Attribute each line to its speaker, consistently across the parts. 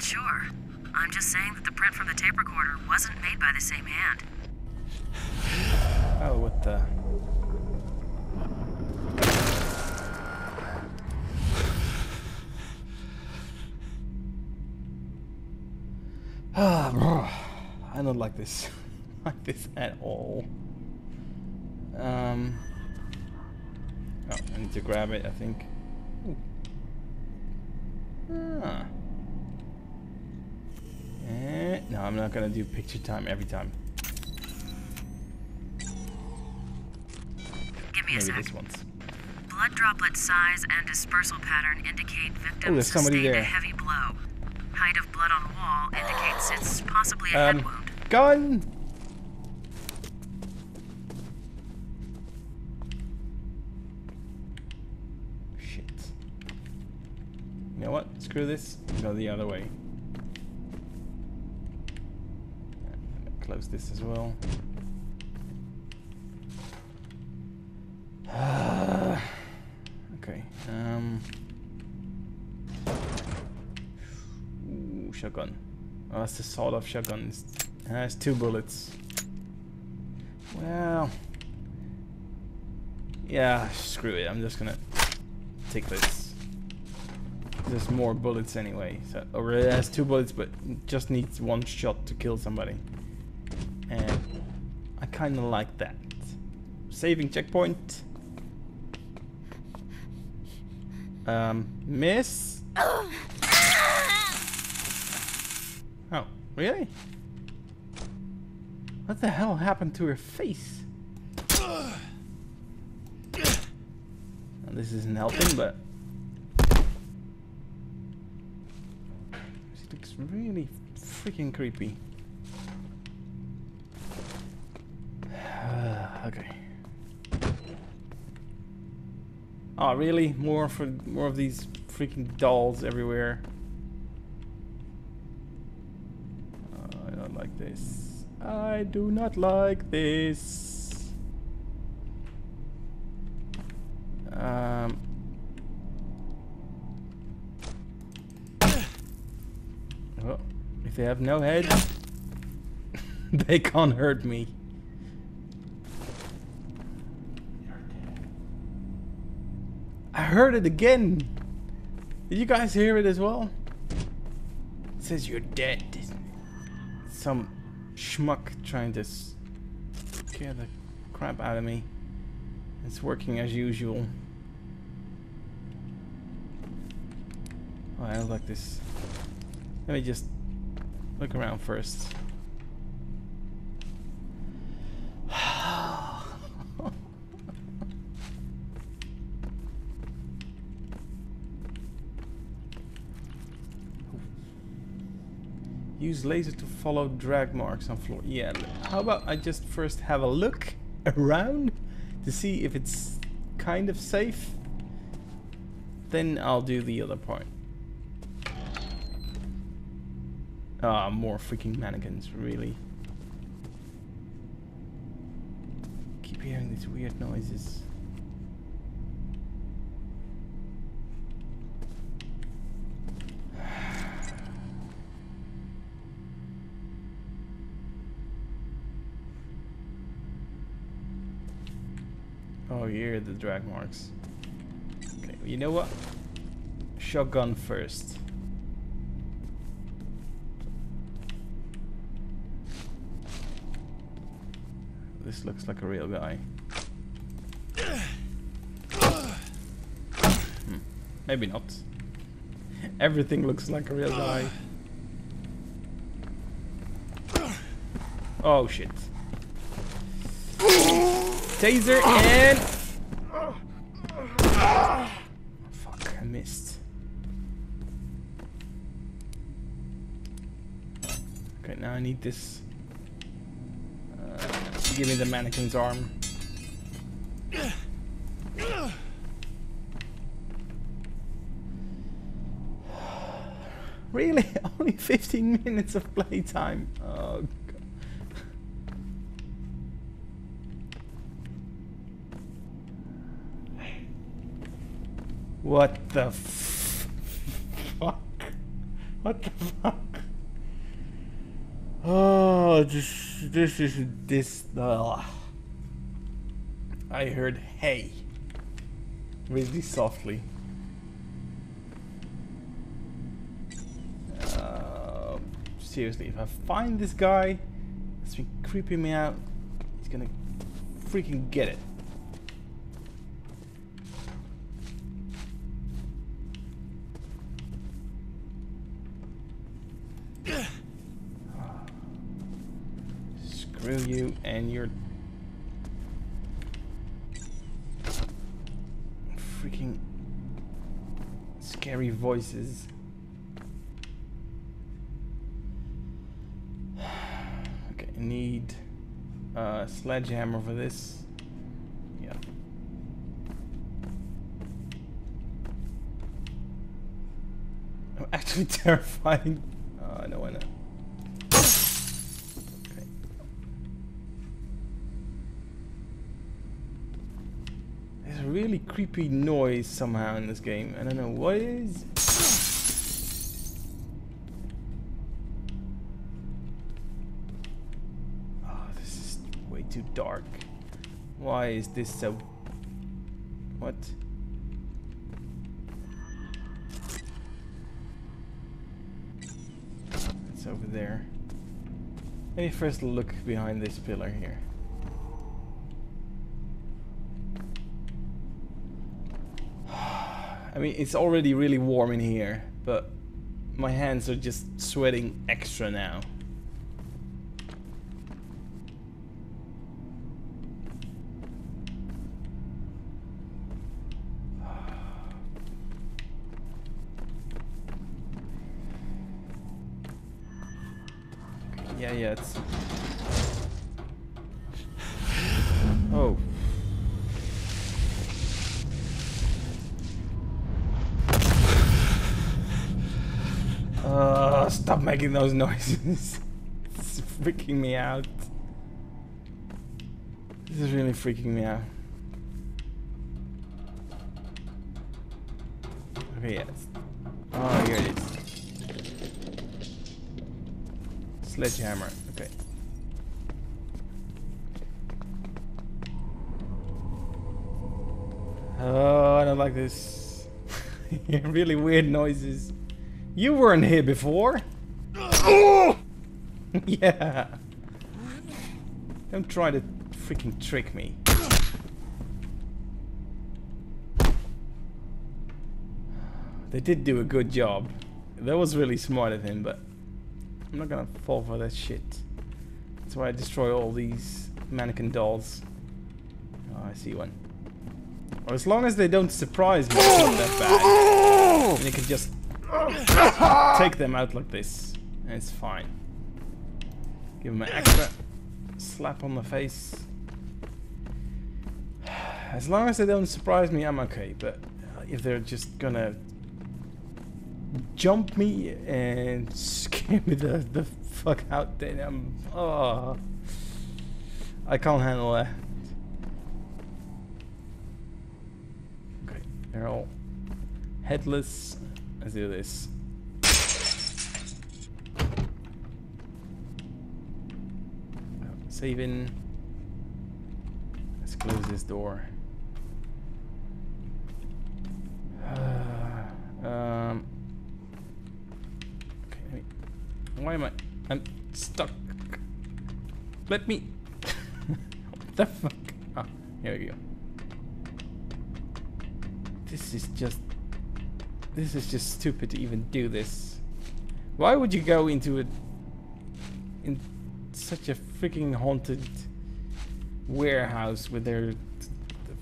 Speaker 1: not sure. I'm just saying that the print from the tape recorder wasn't made by the same hand.
Speaker 2: Oh, what the? I don't like this. like this at all. Um. Oh, I need to grab it, I think. Ooh. Ah. No, I'm not gonna do picture time every time.
Speaker 1: Give me a
Speaker 2: Maybe
Speaker 1: sec.
Speaker 2: this once.
Speaker 1: Blood droplet size and dispersal pattern indicate victim
Speaker 2: Oh, somebody
Speaker 1: sustained
Speaker 2: there.
Speaker 1: a heavy blow. Height of blood on wall indicates it's possibly a
Speaker 2: Um,
Speaker 1: head wound.
Speaker 2: gun! Shit. You know what? Screw this. Go the other way. Close this as well. okay. Um. Ooh, shotgun. Oh, that's the sawed off shotgun. It's- It has two bullets. Well. Yeah, screw it. I'm just gonna take this. There's more bullets anyway. So, or it has two bullets, but just needs one shot to kill somebody. Kind of like that. Saving checkpoint. Um, miss. Oh, really? What the hell happened to her face? This isn't helping, but she looks really freaking creepy. Okay. Oh, really? More for more of these freaking dolls everywhere. Uh, I don't like this. I do not like this. Um. Oh, if they have no head, they can't hurt me. Heard it again. Did you guys hear it as well? It says you're dead. Some schmuck trying to scare the crap out of me. It's working as usual. Oh, I like this. Let me just look around first. Use laser to follow drag marks on floor. Yeah, how about I just first have a look around to see if it's kind of safe? Then I'll do the other part. Ah, more freaking mannequins, really. Keep hearing these weird noises. Here the drag marks. Okay, you know what? Shotgun first. This looks like a real guy. Hmm, Maybe not. Everything looks like a real guy. Oh shit. Taser and... Fuck, I missed. Okay, now I need this. Uh, give me the mannequin's arm. Really? Only 15 minutes of playtime. Oh, What the f fuck? what the fuck? Oh, this this is this. Uh, I heard hey really softly. Uh, seriously, if I find this guy that's been creeping me out, he's gonna freaking get it. Screw you and your freaking scary voices. Okay, need a sledgehammer for this. Yeah. I'm actually terrified. Oh, uh, no, I know. Really creepy noise somehow in this game. I don't know what it is. Oh, this is way too dark. Why is this so... What? It's over there. Let me first look behind this pillar here. I mean, it's already really warm in here, but my hands are just sweating extra now. Yeah, yeah, it's... Uh, stop making those noises. it's freaking me out. This is really freaking me out. Okay, yes. Oh, here it is. Sledgehammer. Okay. Oh, I don't like this. really weird noises. You weren't here before. yeah. Don't try to freaking trick me. They did do a good job. That was really smart of him, but I'm not gonna fall for that shit. That's why I destroy all these mannequin dolls. Oh, I see one. Or as long as they don't surprise me, it's not that bad. And you can just take them out like this. And it's fine. Give them an extra slap on the face. As long as they don't surprise me, I'm okay. But uh, if they're just gonna jump me and scare me the, the fuck out, then I'm... Oh, I can't handle that. Okay, they're all headless. Let's do this. Saving. Let's close this door. um. Okay. Why am I? I'm stuck. Let me. what the fuck? Ah, here we go. This is just. This is just stupid to even do this. Why would you go into a in such a freaking haunted warehouse with their th- th-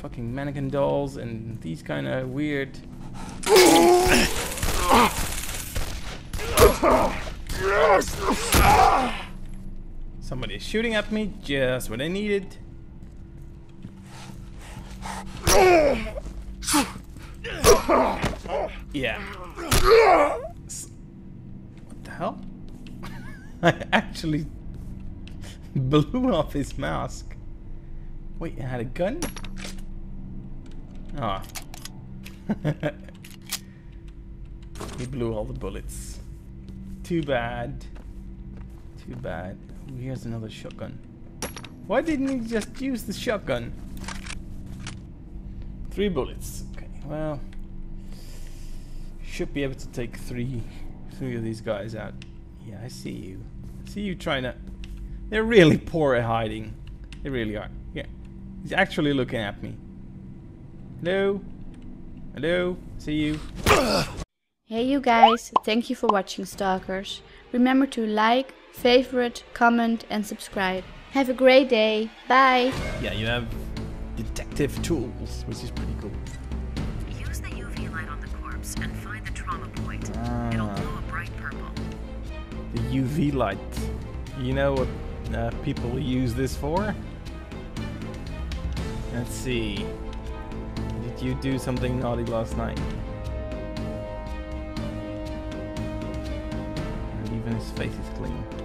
Speaker 2: fucking mannequin dolls and these kind of weird Somebody is shooting at me, just what I needed. Yeah. What the hell? I actually blew off his mask. Wait, it had a gun? Ah. He blew all the bullets. Too bad. Too bad. Ooh, here's another shotgun. Why didn't he just use the shotgun? Three bullets. Okay, well. Should be able to take three three of these guys out. Yeah, I see you. I see you trying to They're really poor at hiding. They really are. Yeah. He's actually looking at me. Hello? Hello? See you.
Speaker 3: Hey you guys, thank you for watching Stalkers. Remember to like, favorite, comment and subscribe. Have a great day. Bye.
Speaker 2: Yeah, you have detective tools, which is pretty cool.
Speaker 1: The UV light.
Speaker 2: You know what uh, people use this for? Let's see. Did you do something naughty last night? Even his face is clean.